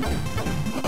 Oh, my God.